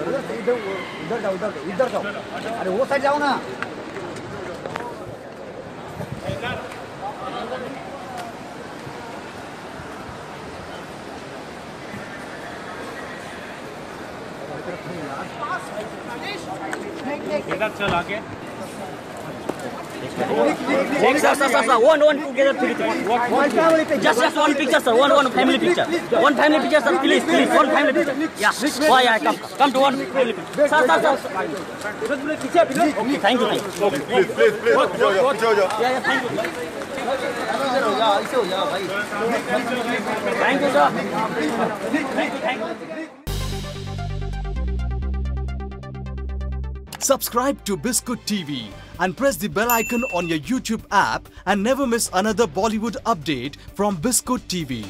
उधर से उधर जाओ इधर जाओ अरे वो साइड जाओ ना। चल आगे। Sir, sir, sir, sir, one, one together, please. Just, just one picture, sir. One, one family picture. One family picture, sir. Please, please, one family picture. Yeah. Why yeah, come, come to one family picture. Sir, sir, sir. Okay, thank you, thank you. Please, please, please. Yeah, yeah, thank you. Thank you, sir. Subscribe to Biscoot TV and press the bell icon on your YouTube app and never miss another Bollywood update from Biscoot TV.